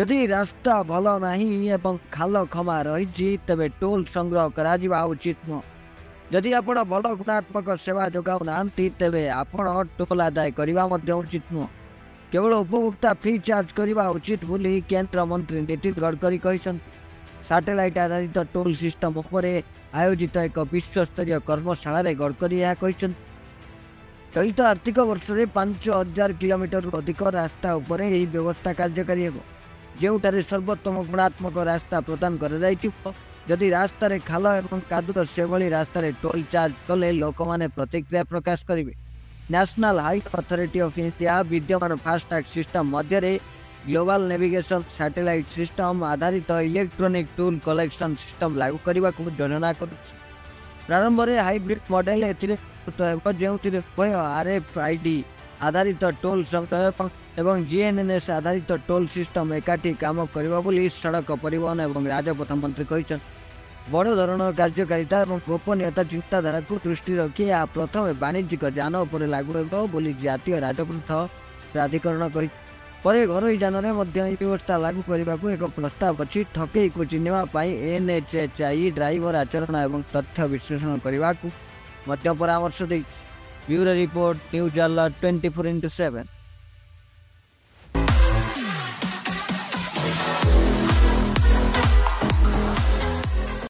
ଯଦି ରାସ୍ତା ଭଲ ନାହିଁ ଏବଂ ଖାଲ ଖମା ରହିଛି ତେବେ ଟୋଲ୍ ସଂଗ୍ରହ କରାଯିବା ଉଚିତ ନୁହଁ ଯଦି ଆପଣ ଭଲ ଗୁଣାତ୍ମକ ସେବା ଯୋଗାଉନାହାନ୍ତି ତେବେ ଆପଣ ଟୋଲ୍ ଆଦାୟ କରିବା ମଧ୍ୟ ଉଚିତ ନୁହଁ କେବଳ ଉପଭୋକ୍ତା ଫି ଚାର୍ଜ କରିବା ଉଚିତ ବୋଲି କେନ୍ଦ୍ରମନ୍ତ୍ରୀ ନୀତିନ ଗଡ଼କରୀ କହିଛନ୍ତି ସାଟେଲାଇଟ୍ ଆଧାରିତ ଟୋଲ୍ ସିଷ୍ଟମ ଉପରେ ଆୟୋଜିତ ଏକ ବିଶ୍ୱସ୍ତରୀୟ କର୍ମଶାଳାରେ ଗଡ଼କରୀ ଏହା କହିଛନ୍ତି ଚଳିତ ଆର୍ଥିକ ବର୍ଷରେ ପାଞ୍ଚ ହଜାର କିଲୋମିଟରରୁ ଅଧିକ ରାସ୍ତା ଉପରେ ଏହି ବ୍ୟବସ୍ଥା କାର୍ଯ୍ୟକାରୀ ହେବ। ଯେଉଁଠାରେ ସର୍ବୋତ୍ତମ ଗୁଣାତ୍ମକ ରାସ୍ତା ପ୍ରଦାନ କରାଯାଇଥିବ ଯଦି ରାସ୍ତାରେ ଖାଲ ଏବଂ କାଦୁଅ ସେଭଳି ରାସ୍ତାରେ ଟୋଲ୍ ଚାର୍ଜ କଲେ ଲୋକମାନେ ପ୍ରତିକ୍ରିୟା ପ୍ରକାଶ କରିବେ। National highway authority of India ବିଦ୍ୟମାନ ଫାସ୍ଟ୍ୟାଗ୍ ସିଷ୍ଟମ ମଧ୍ୟରେ ଗ୍ଲୋବାଲ ନେଭିଗେସନ ସାଟେଲାଇଟ୍ ସିଷ୍ଟମ ଆଧାରିତ ଇଲେକ୍ଟ୍ରୋନିକ୍ ଟୁଲ୍ କଲେକ୍ସନ ସିଷ୍ଟମ ଲାଗୁ କରିବାକୁ ଯୋଜନା କରୁଛି। ପ୍ରାରମ୍ଭରେ ହାଇବ୍ରିଡ୍ ମଡେଲ ଏଥିରେ ଯେଉଁଥିରେ ଉଭୟ ଆର୍ ଏଫ୍ ଆଇ ଡି ଆଧାରିତ ଟୋଲ୍ ସଂଗ୍ରହ ଏବଂ ଜିଏନ୍ଏନ୍ଏସ୍ ଆଧାରିତ ଟୋଲ୍ ସିଷ୍ଟମ ଏକାଠି କାମ କରିବ ବୋଲି ସଡ଼କ ପରିବହନ ଏବଂ ରାଜପଥ ମନ୍ତ୍ରୀ କହିଛନ୍ତି। ବଡ଼ ଧରଣର କାର୍ଯ୍ୟକାରିତା ଏବଂ ଗୋପନୀୟତା ଚିନ୍ତାଧାରାକୁ ଦୃଷ୍ଟିରେ ରଖି ଏହା ପ୍ରଥମେ ବାଣିଜ୍ୟିକ ଯାନ ଉପରେ ଲାଗୁ ହେବ ବୋଲି ଜାତୀୟ ରାଜପଥ ପ୍ରାଧିକରଣ କହିଛି। ପରେ ଘରୋଇ ଯାନରେ ମଧ୍ୟ ଏହି ବ୍ୟବସ୍ଥା ଲାଗୁ କରିବାକୁ ଏକ ପ୍ରସ୍ତାବ ଅଛି। ଠକେଇକୁ ଚିହ୍ନିବା ପାଇଁ ଏନ୍ଏଚ୍ଏଚ୍ଆଇ ଡ୍ରାଇଭର ଆଚରଣ ଏବଂ ତଥ୍ୟ ବିଶ୍ଳେଷଣ କରିବାକୁ ମଧ୍ୟ ପରାମର୍ଶ ଦେଇଛି। ब्यूरो रिपोर्ट न्यूज़ अल्लाह ट्वेंटी फोर इंटू सेवन